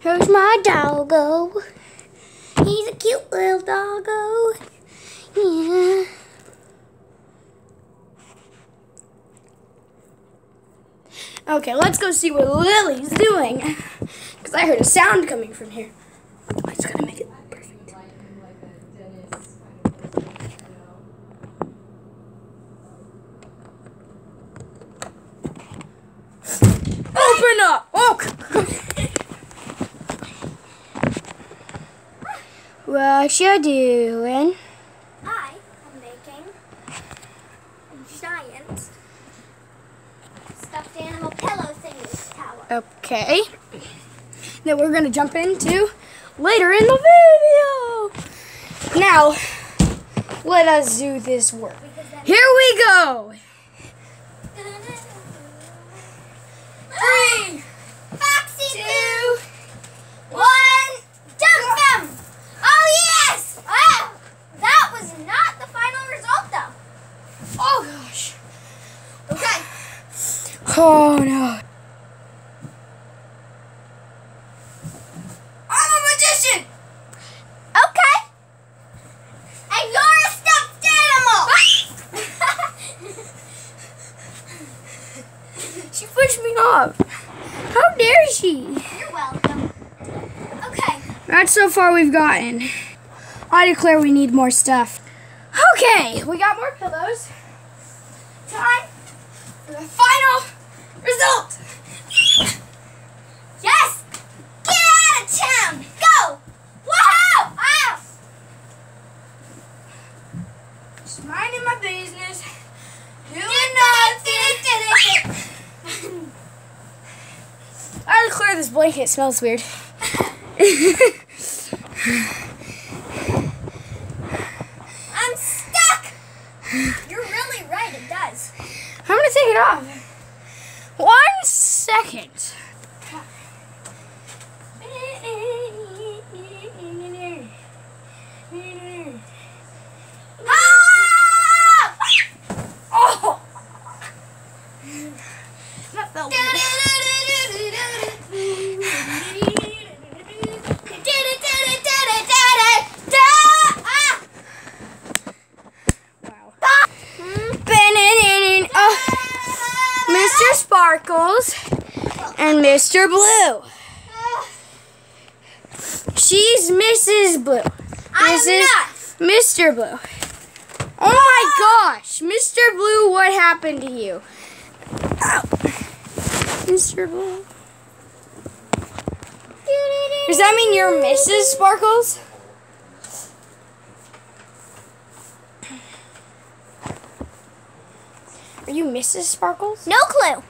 Here's my doggo. He's a cute little doggo. Yeah. Okay, let's go see what Lily's doing. Because I heard a sound coming from here. Just gotta make it what you doing? I am making a giant stuffed animal pillow thingy tower. Okay. That we're gonna jump into later in the video. Now, let us do this work. Here we go. Three, Foxy two, one, jump them! Oh yes! Oh, that was not the final result though. oh gosh. Okay. Oh no. I'm a magician. Okay. And you're a stuffed animal. She pushed me off. How dare she? you're welcome. Okay. That's so far we've gotten. I declare we need more stuff. Okay, we got more pillows. Time for the final result. Yes! Get out of town! Go! Woohoo! Ow! Just minding my business. Doing nothing! I declare this blanket smells weird. I'm stuck! You're really right, it does. I'm gonna take it off. Second. Ah! Oh! That felt. Oh. Sparkles and Mr. Blue. She's Mrs. Blue. I'm This is not. Mr. Blue. Oh my gosh, Mr. Blue, what happened to you? Ow. Mr. Blue. Does that mean you're Mrs. Sparkles? Are you Mrs. Sparkles? No clue.